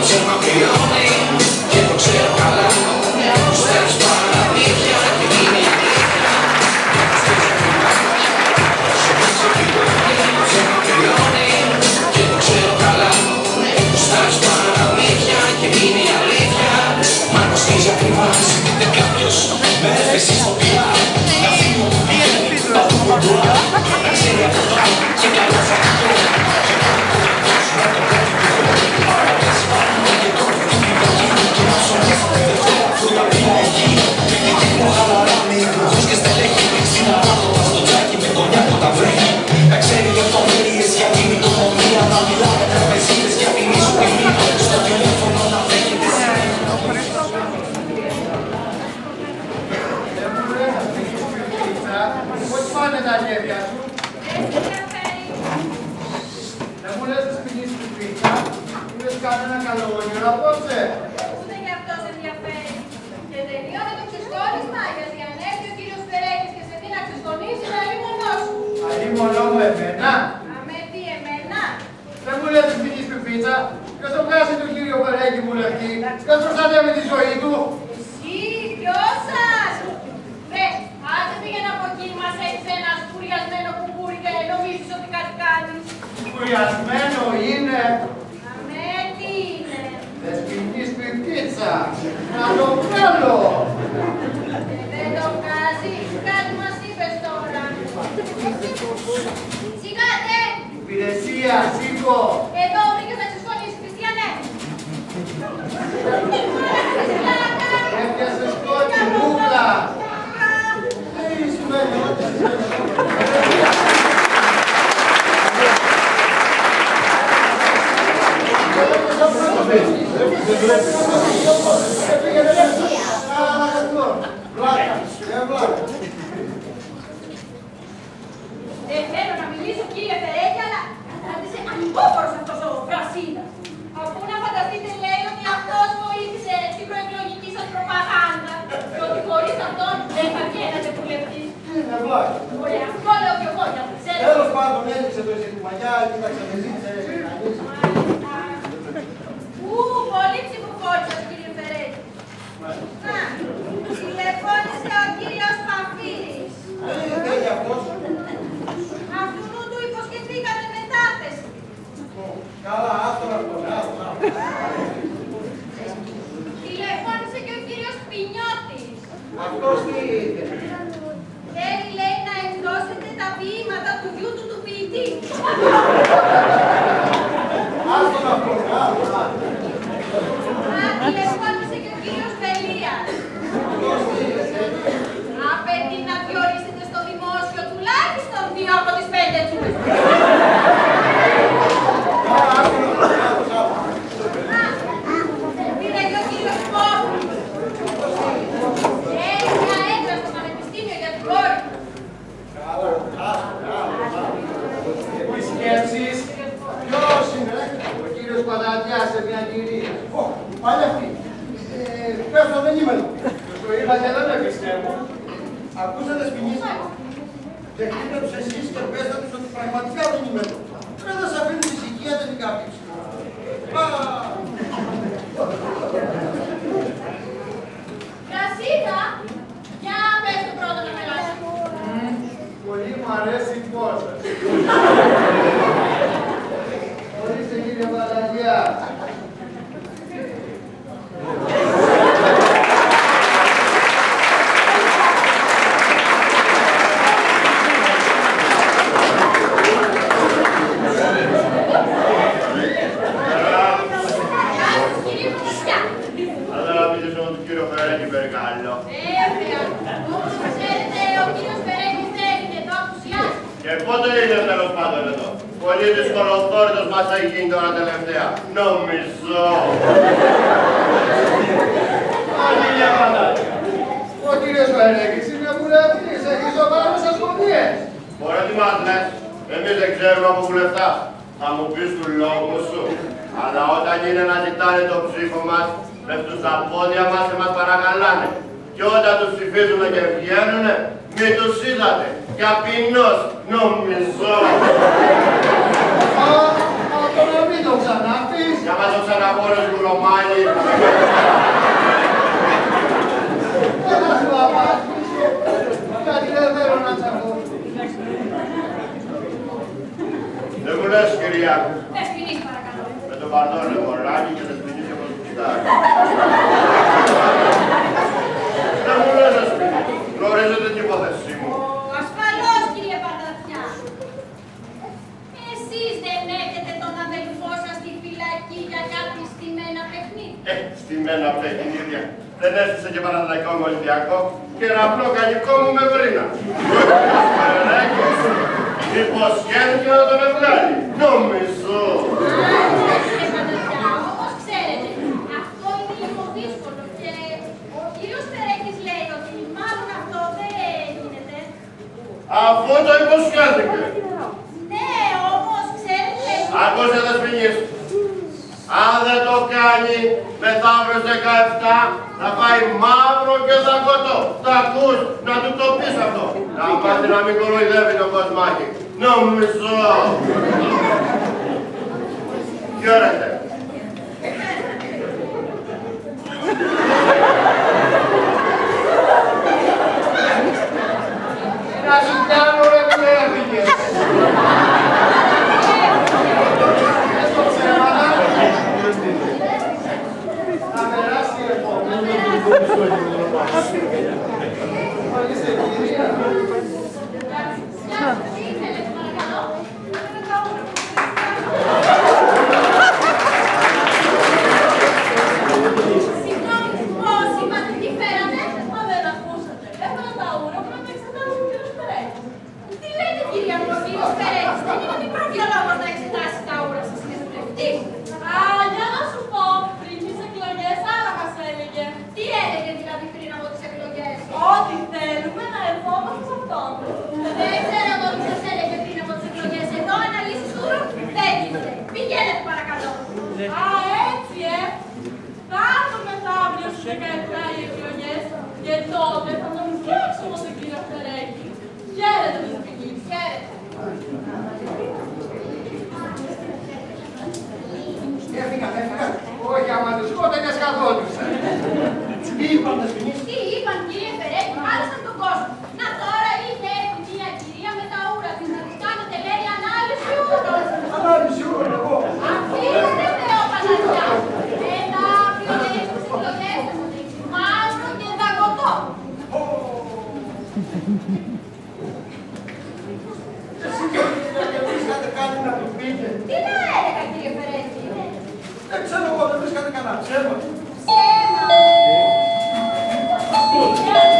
Sembra che io Σήκατε! Υπηρεσία, σήκω! Εδώ βρήκε να ξεσκόνεις, Χριστιανέ! Έπιασε σκόνη, μπούκλα! Τι σημαίνει, ό,τι σημαίνει. Δεν πρέπει. Κολάκι. Τέλος πάντων έλειξε το εισηγουμανιά, κοίταξε με ζήτησε. Ε, Ού, πολύ ψηφοφόρησες κύριε Φερέτη. Να, τηλεφώνησε ο κύριος Παφίδης. Ε, ε τέλει αυτός. Αφού του υποσχεθήκατε μετάθεση. Καλά, άστον αυτόν, άστον. Τηλεφώνησε και ο κύριος Πινιώτης. Αυτός τι ήθελε. Tupi, matar tupi, o tupi, ti. Ah, dona Flor, ah, Οι σκέψεις, ποιος είναι, ο κύριος Παναγιάς σε μια κυρία. Ω, πάλι αυτή. Ε, πες το μενήμενο. Το είπα και δεν με πιστεύω. Ακούσατε σπινίσμα. Δεχτείτε τους εσείς και πέστε τους ότι πραγματικά μηνύμενο. Δεν θα σας αφήνουν ησυχία δεν την καπίψη. Πάρα λεφτά. Θα μου πεις του λόγου σου. Αλλά όταν είναι να ζητάνε το ψήφο μας, με τους απόδια μας και μας παρακαλάνε. Και όταν τους ψηφίζουμε και βγαίνουνε, μην τους είδατε. Καπινός, νομίζω. Μα τώρα μην το ξαναπείς. Για μας το ξαναπώ ρε σκουρομάλι. Ένας παπάς Κυριάκου. Δεσποινής παρακαλώ. Με τον Παντώνε Μωράκη και Δεσποινής και Πρωτοκυτάκη. Να μου λες Δεσποινή, γνωρίζετε την υπόθεσή μου. Ασφαλώς κύριε Πανταθιά. Εσείς δεν έχετε τον αδελφό σας στη φυλακή για κάτι στημένα παιχνίδια. Ε, στημένα παιχνίδια. Δεν έστησε και παραδιακό μου Ολυμπιακό και ένα απλό καλικό μου με βρίνα. Μήπως σχέδιο να τον din amicul lui Levin a fost magic. Nu, mi Chiar așa. Ε, ξέρω εγώ, δεν βρίσκατε κανένα. Ψέμα. Ψέμα. Ε.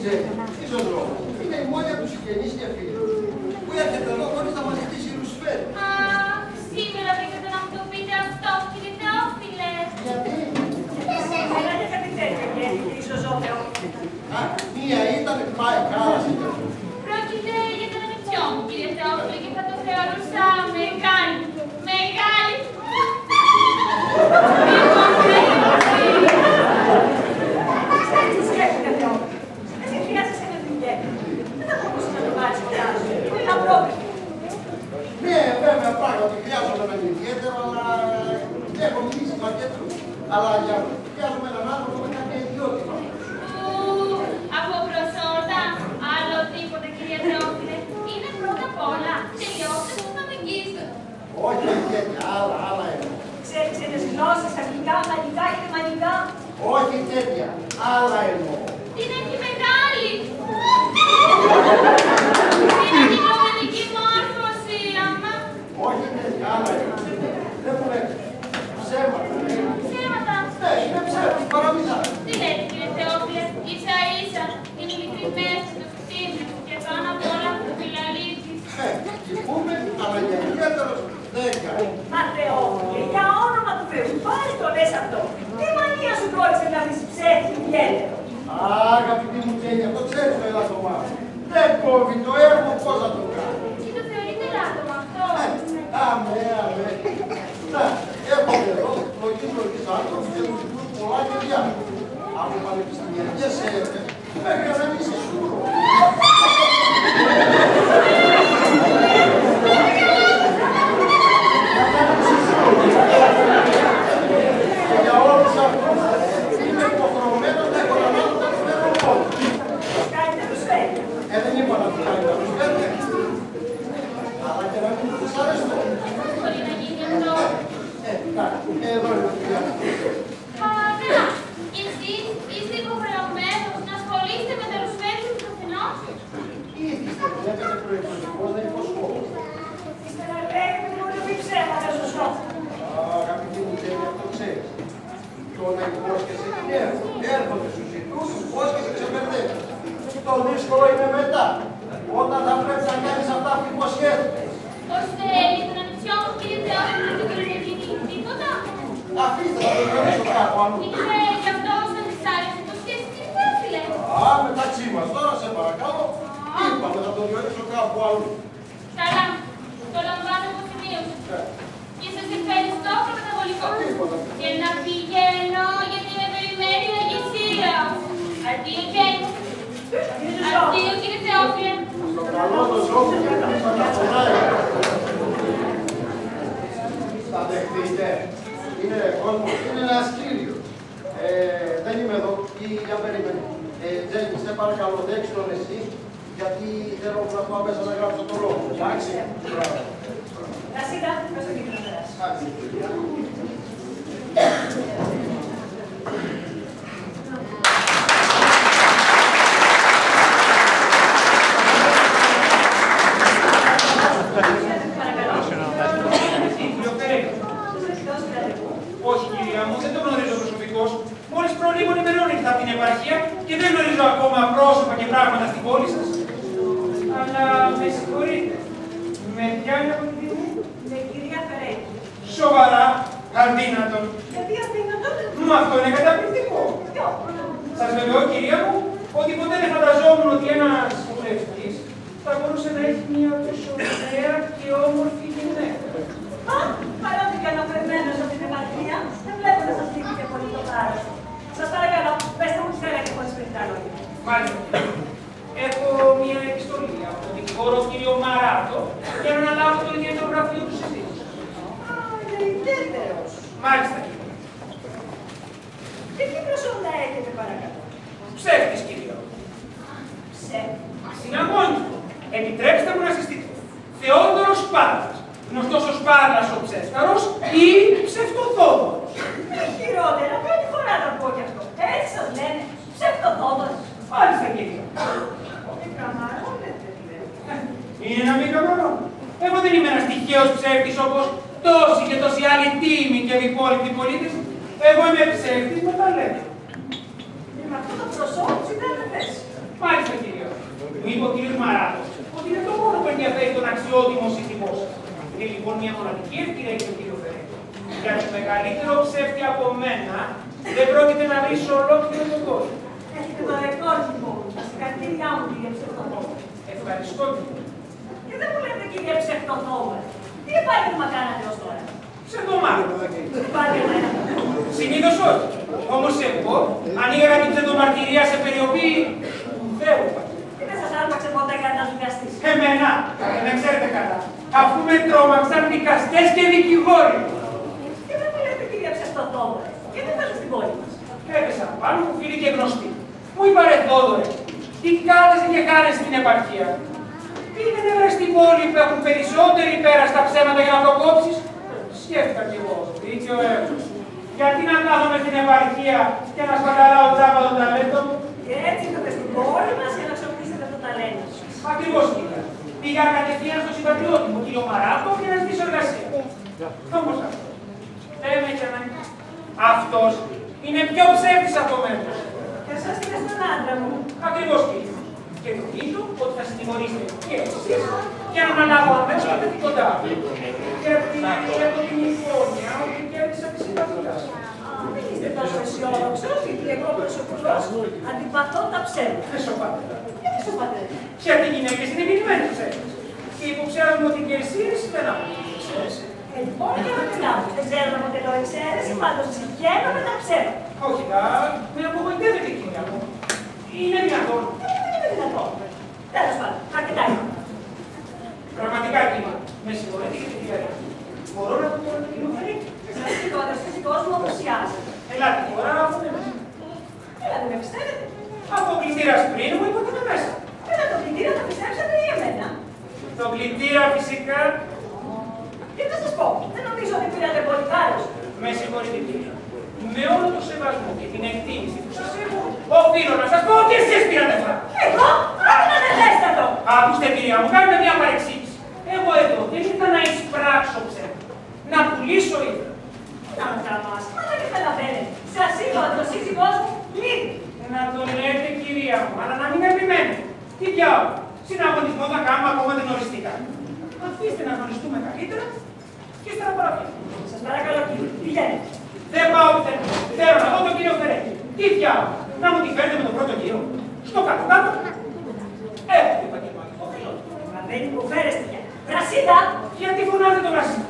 τσέπη. Είναι η μόνη τους τους και φίλους που έρχεται εδώ χωρίς να μας ρουσφέρ. Αχ, σήμερα πήγατε να μου το πείτε αυτό, κύριε Θεόφιλε. Γιατί; Σήμερα δεν ε, κύριε Α, μία ήταν, πάει, κάλασε. Πρόκειται για τον ανιψιό μου, κύριε Θεόφιλε, και θα το θεωρούσαμε Αλλά για αυτό πιάζουμε έναν άνθρωπο με κάποια ιδιότητα. Από προσόντα, άλλο τίποτα κυρία Θεόφιλε. Είναι πρώτα απ' όλα. Τελειώστε το να μεγγίζετε. Όχι, όχι, άλλα, άλλα είναι. Ξέρεις τις γνώσεις, αγγλικά, γαλλικά, γερμανικά. Όχι τέτοια, άλλα εννοώ. Την έχει μεγάλη. Την αντικειμενική μόρφωση, άμα. Όχι τέτοια, άλλα εννοώ. Δεν μου λέτε, ψέματα. Ιδιαίτερος δεν κάνει. Μα Θεόφιλε, για όνομα του Θεού, πάλι το λες αυτό. Τι μανία σου πρόληψε να πεις ψεύτη γέλιο. Α, αγαπητή μου Κένια, το ξέρεις το ελάττωμά μου. Δεν κόβει το έργο, πώς θα το κάνει. Τι το θεωρείτε λάθος αυτό; Ε, Αμέ, αμέ. Να, έχω εδώ λογής λογής άνθρωπος και λογικούς πολλά παιδιά. Από πανεπιστημιακές έρευνες μέχρι να μην είσαι σούρο. Και για όλους αυτούς είμαι υποχρεωμένος να επαναλάβω τα φέρω μόνο. Κάτι δεν τους φέρει. Ε, δεν είπα να τους κάνει να τους φέρνει. Αλλά και να μην τους αρέσω. Μπορεί να γίνει αυτό. Ε, να, εδώ είναι το παιδιά. Μα ναι, εσείς είστε υποχρεωμένος να ασχολείστε με τα ρουσφέρια του καθενός. Ήδη στην βλέπετε προεκλογικός δεν υποσχόμαστε. Ύστερα λέγεται ότι μπορεί να πει ψέματα σωστό. Αγαπητοί μου κύριε, αυτό ξέρεις. Το να υπόσχεσαι είναι έργο. Έρχονται στους ζητούς, υπόσχεσαι ξεπερδεύει. Το δύσκολο είναι μετά. Όταν θα πρέπει να κάνεις αυτά που υποσχέθηκες. Ώστε τον ανιψιό μου κύριε Θεόφιλο να μην γίνει τίποτα. Αφήστε να το γνωρίσω κάπου αλλού. Είναι γι' αυτό ώστε τις άλλες υποσχέσεις κύριε Θεόφιλε. Α, μεταξύ μας τώρα σε παρακαλώ. Είπαμε να το διορίσω κάπου αλλού. Καλά, το λαμβάνω από σημείωση. Και σας ευχαριστώ προκαταβολικό. Και να πηγαίνω γιατί με περιμένει η αγεσία. Αντίο Τζέιμ. Αντίο κύριε Θεόφιλε. Στο καλό το ζώο και να μην παραπονάει. Θα δεχτείτε. Είναι κόσμος, είναι ένας κύριος. Ε, δεν είμαι εδώ ή για περίμενε. Ε, Τζένι, σε παρακαλώ, δέξτε τον εσύ, γιατί θέλω να πάω μέσα να γράψω το λόγο. Εντάξει. Μπράβο. Ρασίδα, πες το κύριο να περάσει. Εντάξει. Κύριο Περέκο. Δώσε ραντεβού. Όχι, κυρία μου, δεν το γνωρίζω προσωπικώ. Μόλι προλίγο ημερών ήρθα από την επαρχία και δεν γνωρίζω ακόμα πρόσωπα και πράγματα στην πόλη σα. Αλλά με συγχωρείτε. Με ποια είναι από την τιμή. Με κυρία Φερέκη. Σοβαρά, αδύνατον. Γιατί αδύνατο. Μα αυτό είναι καταπληκτικό. Ποιο. Σα βεβαιώ, κυρία μου, ότι ποτέ δεν φανταζόμουν ότι ένα βουλευτή θα μπορούσε να έχει μια τόσο ωραία και όμορφη γυναίκα. Α, παρότι και αναφερμένος από την επαρχία, δεν βλέπω να σας λείπει και πολύ το θάρρος. Σας παρακαλώ, πέστε μου τη Φερέκη χωρίς περιττά λόγια. Μάλιστα. Έχω μια επιστολή από τον δικηγόρο κύριο Μαράτο για να αναλάβω το ιδιαίτερο γραφείο του συζήτηση. Α, είναι ιδιαίτερος. Μάλιστα, κύριε. Και τι προσόντα έχετε παρακαλώ. Ψεύτης, κύριε. Ψε. Ασυναγώνιστο. Επιτρέψτε μου να συστηθώ. Θεόδωρος Σπάρλας. Γνωστός ο Σπάρλας ο ψεύταρος ή ψευτοθόδωρος. Τι χειρότερα, πρώτη φορά να πω κι αυτό. Έτσι σας λένε, ψευτοδότος. Μάλιστα, κύριε. Τι καμαρώνετε, λέτε. Είναι να μην καμαρώ. Εγώ δεν είμαι ένας τυχαίος ψεύτης όπως τόσοι και τόσοι άλλοι τίμοι και υπόλοιποι πολίτες. Εγώ είμαι ψεύτης με ταλέντο. Και με αυτό το προσώπο σου δεν θέση. Μάλιστα, κύριε. Μου είπε ο κύριος Μαράτος ότι είναι το μόνο που ενδιαφέρει τον αξιότιμο σύντημός σας. Είναι λοιπόν μια μοναδική ευκαιρία για τον κύριο Φερέκη. Για το μεγαλύτερο ψεύτη από μένα δεν πρόκειται να βρει σε ολόκληρο τον κόσμο. Έχετε το ρεκόρ λοιπόν, τα συγχαρητήριά μου κύριε ψευτοδότο. Ευχαριστώ, κύριε. Και δεν μου λέτε κύριε ψευτοδότο. Τι επάγγελμα κάνατε ως τώρα; Ψευδομάτι. Επάγγελμα ένα. Συνήθως όχι. Όμως εγώ ανοίγαγα την ψευδομαρτυρία σε περιοχή του Θεού. Και δεν σας άρπαξε ποτέ κανένας δικαστής. Εμένα, δεν με ξέρετε καλά, αφού με τρόμαξαν δικαστές και δικηγόροι. Και δεν μου λέτε κύριε ψευτοδότο. Και δεν θέλετε στην πόλη μας; Έπεσα πάνω μου φίλοι και γνωστοί. Μου είπα ρε Θόδωρε, τι κάνεις και κάνεις στην επαρχία. Πήγαινε βρε στην πόλη που έχουν περισσότερη πέρα στα ψέματα για να το κόψεις. Σκέφτηκα κι εγώ, δίκιο έχω. Γιατί να κάθομαι στην επαρχία και να σπαταλάω τσάπα το ταλέντο μου. Και έτσι ήρθατε στην πόλη μας για να αξιοποιήσετε το ταλέντο σας. Ακριβώς κύριε. Πήγα κατευθείαν στο συμπατριώτη μου, κύριο Μαράκο, για να ζητήσω εργασία. Όμως αυτό. Δεν με έχει ανάγκη. Αυτός είναι πιο ψεύτης από μένα. Και σας και στον άντρα μου. Ακριβώς κύριε. Και νομίζω συγχωρήστε και εσείς για να αναλάβω αμέσως το τίποτα. Γιατί από την υπόνοια ότι κέρδισα τη συμπαθία. Μην είστε τόσο αισιόδοξος, γιατί εγώ προσωπικώς αντιπαθώ τα ψέματα. Δεν σοβάται. Γιατί σου πατέρα. Γιατί οι γυναίκες είναι γεννημένες τους έργους. Και υποψιάζομαι ότι και εσείς δεν ξέρεις. Λοιπόν, και με την άμμο. Δεν ξέρω να αποτελώ εξαίρεση, πάντως συγχαίρω με τα ψέματα. Όχι, δα, με απογοητεύεται κυρία μου. Είναι δυνατόν. Δεν είναι δυνατόν. Τέλος πάντων, αρκετά είναι. Πραγματικά κύμα. Με συγχωρείτε για την κυρία. Μπορώ να πω τώρα το κοινό φερίκι. Σας είπα, ο δραστικός μου αποσιάζει. Ελάτε τώρα, αφού δεν Έλα, δεν με πιστεύετε. Από πλητήρας πριν μου είπατε με μέσα. Έλα, το πλυντήριο θα πιστέψετε ή εμένα; Το πλητήρα φυσικά. Τι θα σας πω, δεν νομίζω ότι πήρατε πολύ θάρρος. Με συγχωρείτε κύριε. Με όλο το σεβασμό και την εκτίμηση που σας έχω, οφείλω να σας πω ότι εσείς πήρατε θάρρος. Εγώ, πρώτον ανελέστατο. Ακούστε κυρία μου, κάνετε μια παρεξήγηση. Εγώ εδώ δεν ήρθα να εισπράξω ψέμα. Να πουλήσω ήθελα. Να με τραβάς, μα δεν καταλαβαίνετε. Σας είπα ότι ο σύζυγός μου λείπει. Να το λέτε κυρία μου, αλλά να μην επιμένετε. Τι διάολο. Συναγωνισμό θα κάνουμε ακόμα δεν οριστικά. Αφήστε να γνωριστούμε καλύτερα και ύστερα παραπάνω. Σας παρακαλώ κύριε, πηγαίνετε. Δεν πάω πουθενά. Θέλω να δω τον κύριο Φερέκη. Τι διάολο. Να μου τη φέρετε με τον πρώτο γύρο. Στο κάτω κάτω. Έχω το επαγγελματικό φίλο. Μα δεν υποφέρεστε πια. Βρασίδα, Γιατί φωνάζετε τον Βρασίλα.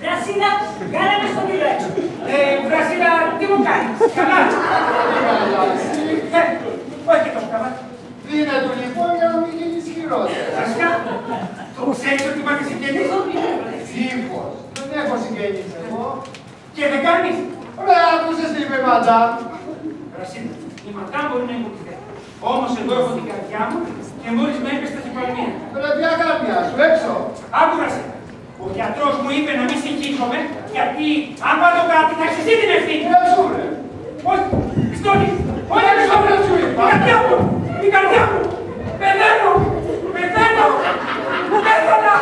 Βρασίδα, κάνε με στον κύριο έξω. Ε, Βρασίλα, τι μου κάνεις; Καλά. Ε, όχι και το καλά. Δίνε του λοιπόν για να μην γίνεις χειρότερα. Βασικά, το ξέρεις ότι υπάρχει συγγενής. Τύπος. Δεν έχω συγγενείς εγώ. Και δεν κάνεις. Ρε, άκουσες τι είπε η μαντάμ. Βρασίλα, η ματά μπορεί να υποτιθέται. Όμως εγώ έχω την καρδιά μου και μόλις με έπεσε στην παλμία. Ρε, ποια καρδιά σου, έξω. Άκου Βρασίλα. Ο γιατρός μου είπε να μην συγχύσουμε, γιατί αν πάρω κάτι θα έχει εσύ την ευθύνη. Δεν σου ρε. Όχι στόνι, πώς δεν σου ρε. Η καρδιά μου, η καρδιά μου, πεθαίνω, πεθαίνω, πέθανα.